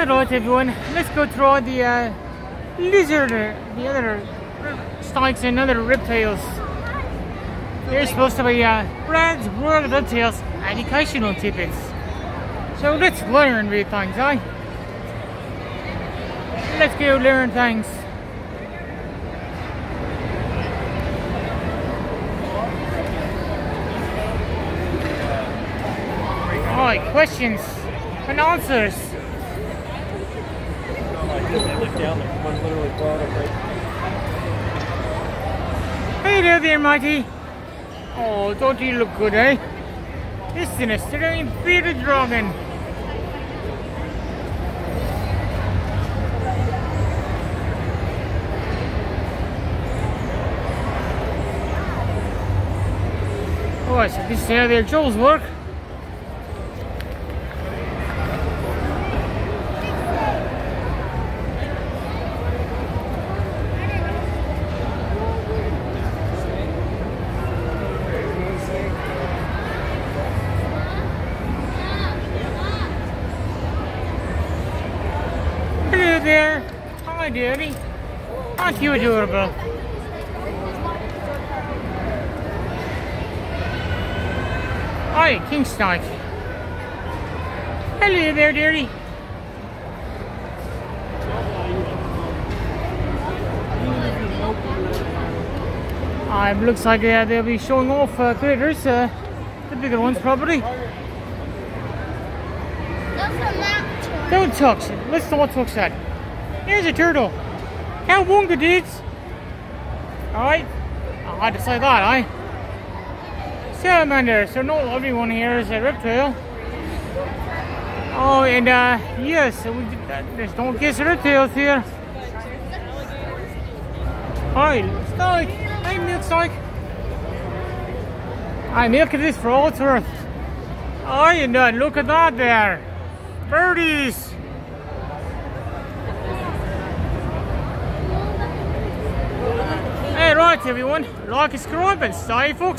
Alright everyone, let's go through the uh, lizard, the other snakes and other reptiles. They're supposed to be uh, Brad's World Reptiles educational tidbits. So let's learn these things, eh? Let's go learn things. Alright, questions and answers. Hey there, there, Mighty. Oh, don't you look good, eh? Listen, a stirring bearded dragon. Oh, so this is how their jaws work. There. Hi, dearie. Aren't you adorable? Hi, King Snake. Hello there, dearie. Uh, it looks like uh, they'll be showing off uh, critters, uh, the bigger ones probably. Don't touch it. Let's not touch that. Here's a turtle. How wonga dudes. Alright. I had to say that, eh? Salamander. So not everyone here is a reptile. Oh, and uh, yes, we uh, just don't kiss reptiles here. Hi, Stoke. Hey, Milk Stoke. I'm this for all it's worth. Oh, you know, look at that there. Birdies! Hey, right everyone, like, subscribe and stay folks.